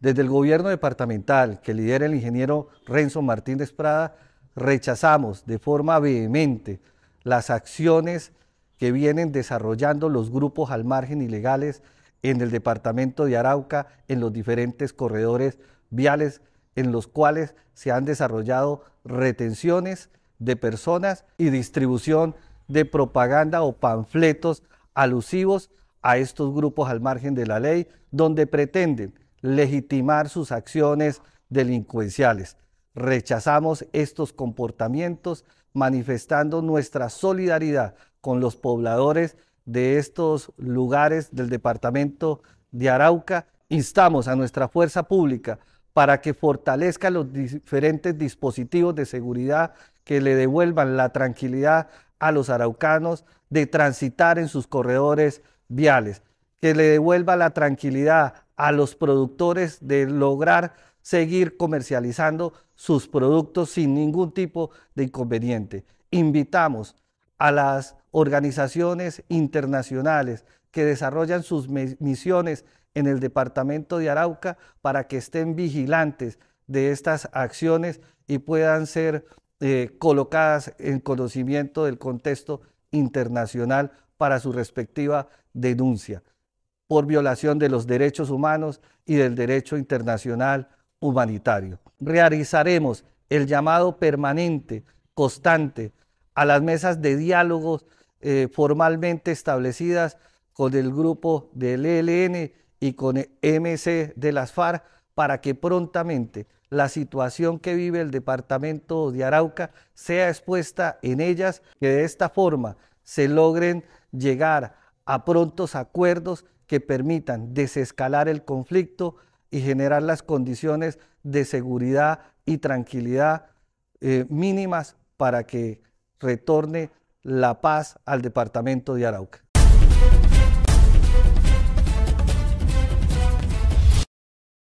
Desde el gobierno departamental que lidera el ingeniero Renzo Martínez Prada, rechazamos de forma vehemente las acciones que vienen desarrollando los grupos al margen ilegales en el departamento de Arauca, en los diferentes corredores viales en los cuales se han desarrollado retenciones de personas y distribución de propaganda o panfletos alusivos a estos grupos al margen de la ley, donde pretenden legitimar sus acciones delincuenciales. Rechazamos estos comportamientos manifestando nuestra solidaridad con los pobladores de estos lugares del departamento de Arauca. Instamos a nuestra fuerza pública para que fortalezca los diferentes dispositivos de seguridad que le devuelvan la tranquilidad a los araucanos de transitar en sus corredores viales, que le devuelva la tranquilidad a los productores de lograr seguir comercializando sus productos sin ningún tipo de inconveniente. Invitamos a las organizaciones internacionales que desarrollan sus misiones en el departamento de Arauca para que estén vigilantes de estas acciones y puedan ser eh, colocadas en conocimiento del contexto internacional para su respectiva denuncia por violación de los derechos humanos y del derecho internacional humanitario. Realizaremos el llamado permanente, constante, a las mesas de diálogos eh, formalmente establecidas con el grupo del ELN y con el MC de las FARC para que prontamente la situación que vive el departamento de Arauca sea expuesta en ellas, que de esta forma se logren llegar a prontos acuerdos que permitan desescalar el conflicto y generar las condiciones de seguridad y tranquilidad eh, mínimas para que retorne la paz al departamento de Arauca.